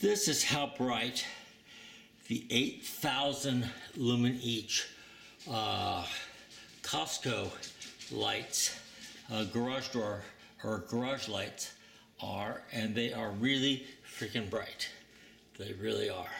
This is how bright the 8,000 lumen each uh, Costco lights, uh, garage door or garage lights are, and they are really freaking bright. They really are.